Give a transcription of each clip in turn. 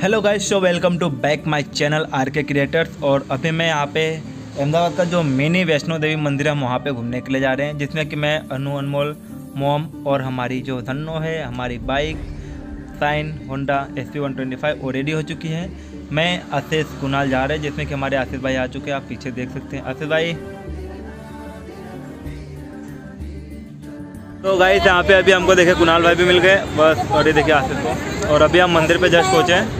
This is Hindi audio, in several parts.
Hello guys so welcome to back my channel R K creators और अभी मैं यहाँ पे अहमदाबाद का जो मिनी वैष्णो देवी मंदिर है, हम वहाँ पे घूमने के लिए जा रहे हैं, जिसमें कि मैं अनु, अनमोल, मोम और हमारी जो धन्नो है, हमारी bike, Shine, Honda S P one twenty five वो रेडी हो चुकी है। मैं आशीष कुणाल जा रहे हैं, जिसमें कि हमारे आशीष भाई आ चुके हैं, आप पीछे देख सकते हैं। आशीष भाई। तो गाइस यहाँ पे अभी हमको देखे कुणाल भाई भी मिल गए, बस और ये देखिए आशीष को। और अभी हम मंदिर पे जस्ट पहुँचे हैं।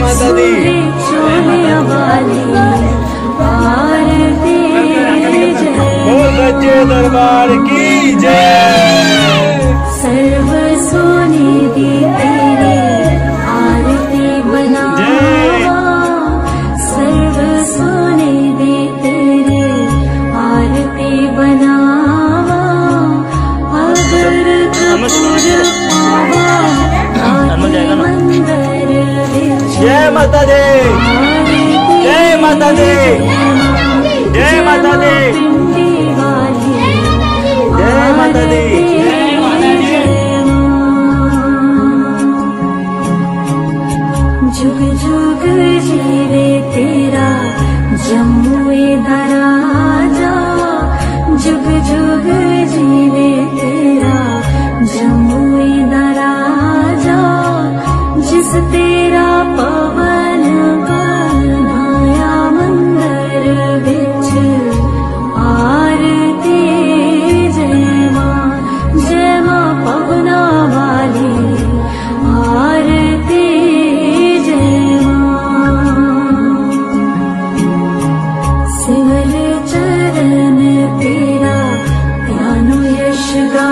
माता दी बोल दरबार की जय। दी। जय माता जुग जुग तेरा जम्मू दराजा। जुग जुग जी चरण तेरा यश गा।